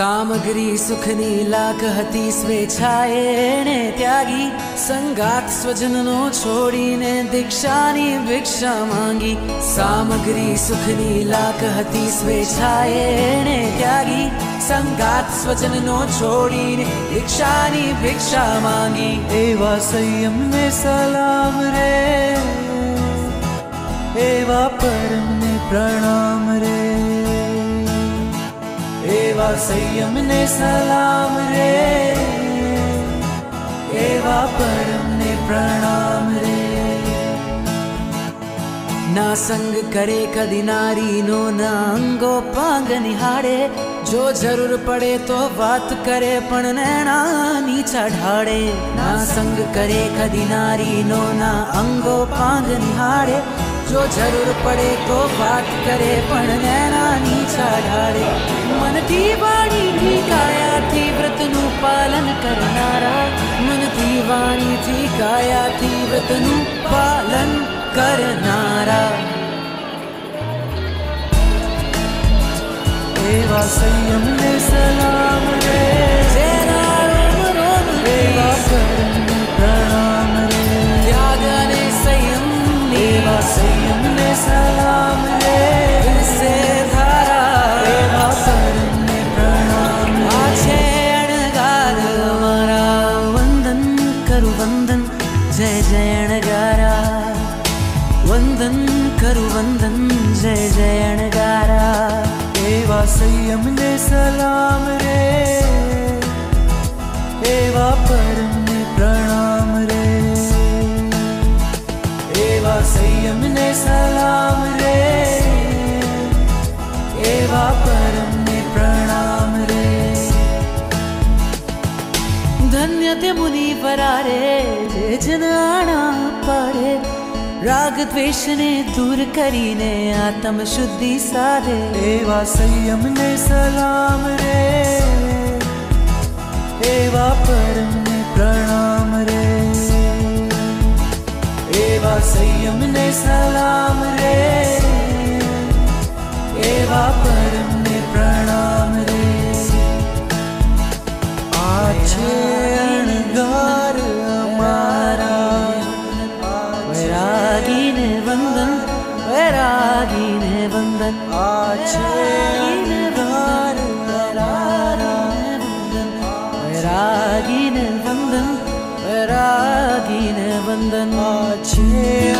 સામગ્રી સુખની લાખ હતી સ્વેચ્છાએ એણે ત્યાગી સંગાત સ્વજનનો છોડીને દીક્ષાની ભિક્ષા માંગી સામગ્રી સુખની લાખ હતી સ્વેચ્છાએ એણે ત્યાગી સંગાત સ્વજનનો છોડીને દીક્ષાની ભિક્ષા માંગી એવા સંયમને સલામ રે એવા પરમને પ્રણામ एवा संयम ने सलाम रे। एवा परम ने प्रणाम रे। ना संग करे कदी नारी नो, ना अंगो पांग निहाड़े जो ज़रूर पड़े तो बात करे, पण नैना नीचा ढाड़े। ना संग करे कदी नारी नो, ना अंगो पांग निहाड़े। જો જરૂર પડે તો વાત કરે પણ નેણા નીચા ઢાળે મનથી વાણીથી કાયાથી વ્રતનું પાલન કરનારા મનથી વાણીથી કાયાથી વ્રતનું પાલન કરનારા એવા સંયમને સલામ રે करुवंदन जय जय अणगारा एवा संयम ने सलाम रे। एवा परम ने प्रणाम रे। एवा संयम ने सलाम रे। एवा परम ने प्रणाम रे। धन्यते मुनि परारे जे जन आना पारे। રાગ દ્વેષને દૂર કરીને આત્મ શુદ્ધિ સાધે એવા સંયમને સલામ રે એવા પરમને પ્રણામ રે એવા સંયમને સલામ and